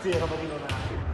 谢谢他们订购的